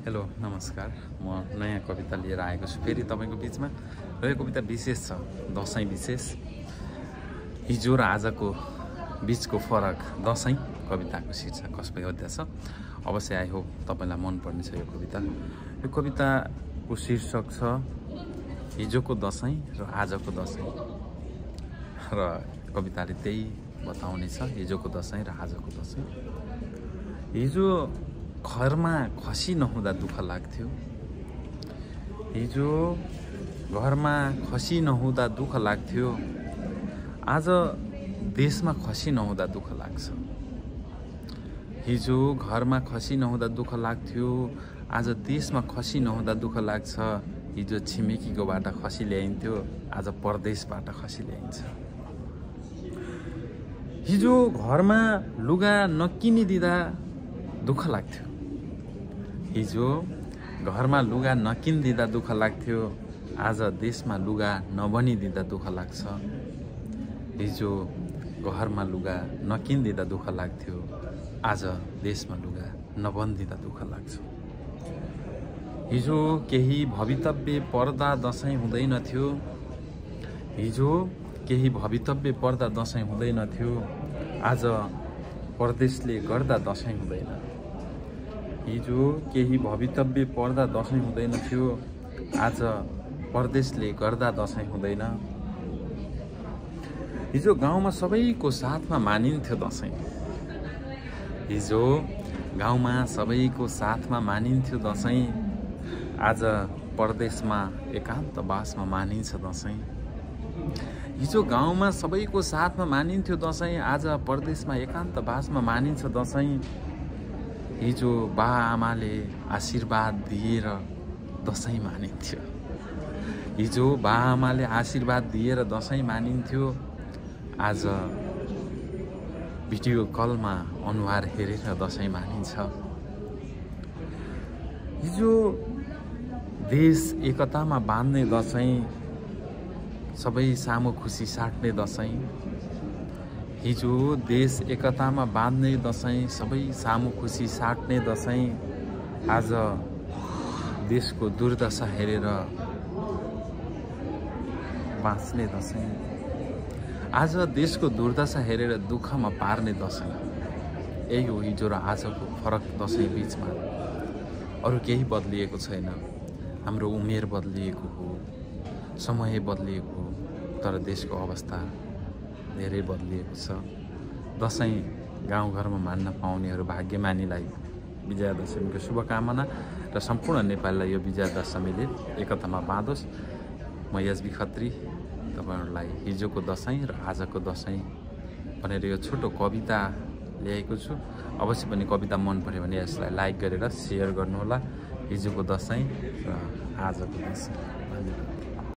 Hello नमस्कार। म नयाँ कविता लिएर आएको छु फेरि तपाईँको बिचमा। र यो कविता विशेष छ दसैँ विशेष। हिजो र आजको बिचको फरक दसैँ कविताको शीर्षक कसबै अध्याय छ अवश्य आइ हो तपाईँलाई मनपर्ने छ यो कविता। यो कविताको शीर्षक छ हिजोको दसैँ र आजको दसैँ। र कविताले त्यही बताउने छ हिजोको दसैँ र आजको दसैँ। हिजो घरमा खसी नहुँदा दुःख लाग्थ्यो। हिजो घरमा खसी नहुँदा दुःख लाग्थ्यो। आज देशमा खसी नहुँदा दुःख लाग्छ। हिजो घरमा खसी नहुँदा दुःख लाग्थ्यो। आज देशमा खसी नहुँदा दुःख लाग्छ। हिजो छिमेकीकोबाट खसी ल्याइन्थ्यो। आज परदेशबाट खसी ल्याइन्छ। हिजो घरमा लुगा नकिनिदिँदा दुःख लाग्थ्यो। हिजो घरमा लुगा नकिनिदिँदा दुःख लाग्थ्यो। आज देशमा लुगा नबनिदिँदा दुःख लाग्छ। हिजो घरमा लुगा नकिनिदिँदा दुःख लाग्थ्यो। आज देशमा लुगा नबनिदिँदा दुःख लाग्छ। हिजो केही भवितव्य पर्दा दसैँ हुँदैनथ्यो हिजो केही भवितव्य पर्दा दसैँ हुँदैनथ्यो आज परदेशले गर्दा दसैँ हुँदैन। हिजो केही भवितव्य पर्दा दसैँ हुँदैन थियो। आज परदेशले गर्दा दसैँ हुँदैन। हिजो गाउँमा सबैको साथमा मानिन्थ्यो दसैँ। हिजो गाउँमा सबैको साथमा मानिन्थ्यो दसैँ। आज परदेशमा एकान्तवासमा मानिन्छ दसैँ। हिजो गाउँमा सबैको साथमा मानिन्थ्यो दसैँ। आज परदेशमा एकान्तवासमा मानिन्छ दसैँ। हिजो बा आमाले आशीर्वाद दिएर दसैँ मानिन्थ्यो। हिजो बा आमाले आशीर्वाद दिएर दसैँ मानिन्थ्यो। आज भिडियो कलमा अनुहार हेरेर दसैँ मानिन्छ। हिजो देश एकतामा बाँध्ने दसैँ सबै सामु खुसी साट्ने दसैँ हिजो देश एकतामा बाँध्ने दसैँ सबै सामु खुसी साट्ने दसैँ आज देशको दुर्दशा हेरेर बाँच्ने दसैँ। आज देशको दुर्दशा हेरेर दुःखमा पार्ने दसैँ। यही हो हिजो र आजको फरक दसैँ बिचमा। अरू केही बदलिएको छैन। हाम्रो उमेर बदलिएको हो समय बदलिएको हो तर देशको अवस्था धेरै बदलिएको छ। दसैँ गाउँघरमा मान्न पाउनेहरू भाग्यमानीलाई विजया दशमीको शुभकामना र सम्पूर्ण नेपालीलाई यो विजया दशमीले एकतामा बाँधोस्। म यजबी खत्री तपाईँहरूलाई हिजोको दसैँ र आजको दसैँ भनेर यो छोटो कविता ल्याएको छु। अवश्य पनि कविता मन पऱ्यो भने यसलाई लाइक गरेर सेयर गर्नुहोला। हिजोको दसैँ र आजको दसैँ। धन्यवाद।